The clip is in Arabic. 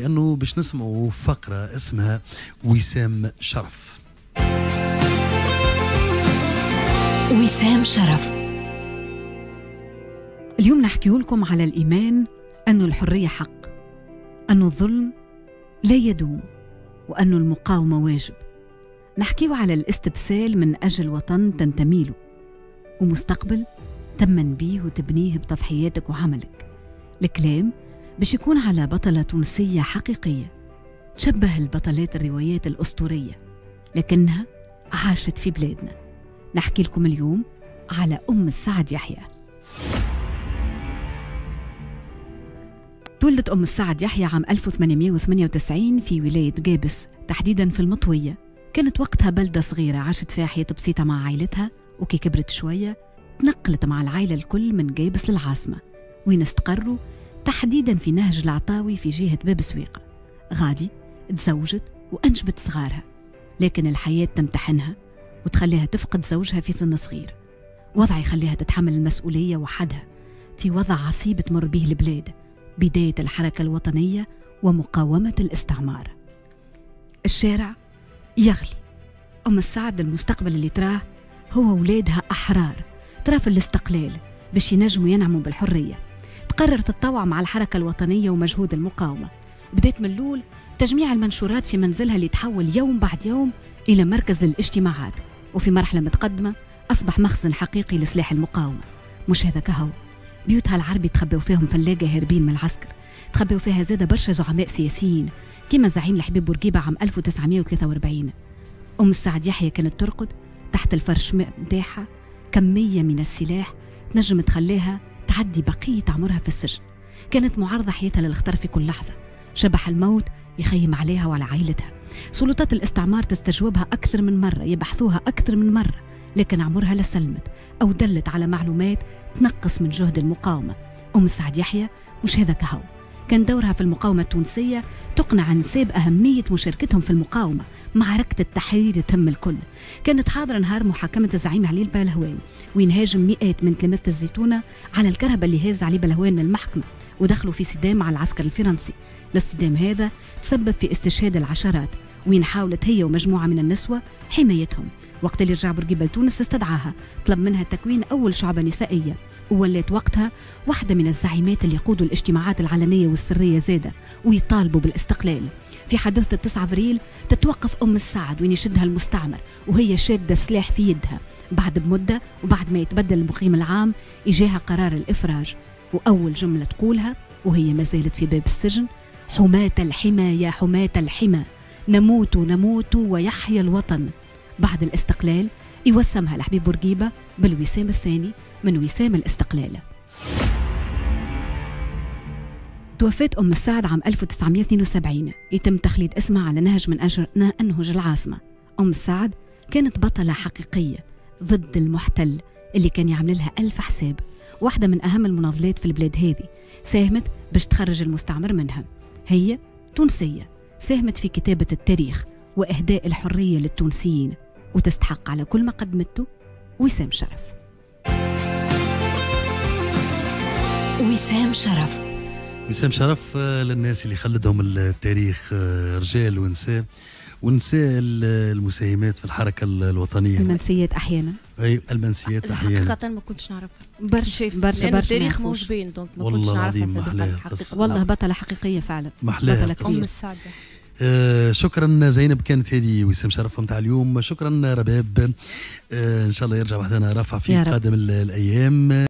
لأنه باش نسمعوا فقرة اسمها وسام شرف. وسام شرف. اليوم نحكي لكم على الإيمان أن الحرية حق أن الظلم لا يدوم وأن المقاومة واجب. نحكيه على الاستبسال من أجل وطن تنتمي له ومستقبل تمن بيه وتبنيه بتضحياتك وعملك. الكلام باش يكون على بطلة تونسية حقيقية. تشبه البطلات الروايات الأسطورية لكنها عاشت في بلادنا. نحكي لكم اليوم على أم السعد يحيى. تولدت أم السعد يحيى عام 1898 في ولاية جابس تحديدا في المطوية. كانت وقتها بلدة صغيرة عاشت فيها حياة بسيطة مع عائلتها وكي كبرت شوية تنقلت مع العائلة الكل من جابس للعاصمة. وين استقروا؟ تحديدا في نهج العطاوي في جهة باب سويقة غادي تزوجت وأنجبت صغارها لكن الحياة تمتحنها وتخليها تفقد زوجها في سن صغير. وضع يخليها تتحمل المسؤولية وحدها في وضع عصيب تمر به البلاد بداية الحركة الوطنية ومقاومة الاستعمار. الشارع يغلي. أم السعد المستقبل اللي تراه هو ولادها أحرار ترى في الاستقلال باش ينجموا ينعموا بالحرية. تقرر تتطوع مع الحركة الوطنية ومجهود المقاومة. بدأت من الأول تجميع المنشورات في منزلها اللي تحول يوم بعد يوم إلى مركز للاجتماعات. وفي مرحلة متقدمة أصبح مخزن حقيقي لسلاح المقاومة. مش هذا كهو. بيوتها العربي تخبوا فيهم فلاقة هاربين من العسكر. تخبوا فيها زادة برشا زعماء سياسيين كما زعيم الحبيب بورقيبة عام 1943 أم السعد يحيى كانت ترقد تحت الفرش متاعها كمية من السلاح تنجم تخليها تعدي بقية عمرها في السجن. كانت معرضة حياتها للخطر في كل لحظة. شبح الموت يخيم عليها وعلى عائلتها. سلطات الاستعمار تستجوبها أكثر من مرة يبحثوها أكثر من مرة. لكن عمرها لا سلمت أو دلت على معلومات تنقص من جهد المقاومة. أم سعد يحيى مش هذا كهو. كان دورها في المقاومة التونسية تقنع النساء بأهمية مشاركتهم في المقاومة. معركة التحرير تهم الكل. كانت حاضرة نهار محاكمة الزعيم علي البلهوان وين هاجم مئات من تلامذة الزيتونة على الكرهبة اللي هاز علي بلهوان للمحكمة ودخلوا في صدام مع العسكر الفرنسي. الاصطدام هذا تسبب في استشهاد العشرات وين حاولت هي ومجموعة من النسوة حمايتهم. وقت اللي رجع بورقيبة لتونس استدعاها طلب منها تكوين أول شعبة نسائية. وولات وقتها واحدة من الزعيمات اللي يقودوا الاجتماعات العلنية والسرية زادة ويطالبوا بالاستقلال. في حادثة 9 أفريل تتوقف أم السعد وين يشدها المستعمر وهي شادة سلاح في يدها. بعد بمدة وبعد ما يتبدل المقيم العام إجاها قرار الإفراج. وأول جملة تقولها وهي ما زالت في باب السجن حماة الحمى يا حماة الحمى نموت نموت ويحيا الوطن. بعد الاستقلال يوسمها الحبيب بورقيبة بالوسام الثاني من وسام الاستقلال. توفت أم السعد عام 1972 يتم تخليد اسمها على نهج من أجل أنهج العاصمة. أم السعد كانت بطلة حقيقية ضد المحتل اللي كان يعمل لها ألف حساب. واحدة من أهم المناضلات في البلاد هذه ساهمت باش تخرج المستعمر منها. هي تونسية ساهمت في كتابة التاريخ وإهداء الحرية للتونسيين. وتستحق على كل ما قدمته. وسام شرف. وسام شرف. وسام شرف آه، للناس اللي خلدهم التاريخ آه، رجال ونساء. ونساء المساهمات في الحركة الوطنية. المنسيات أحيانا. أي المنسيات أحيانا. حقيقة ما كنتش نعرفها. برشا برشا برشا التاريخ يعرفوش. بين دونك ما والله كنتش نعرفها العظيم سابقا محلاها. والله بطلة حقيقية فعلا. محلاها بطلة قصة. أم السعدة آه شكرا زينب كانت هذه وسام شرف متاع اليوم. شكرا رباب. آه إن شاء الله يرجع بعدنا رفع في. قادم ال- الأيام.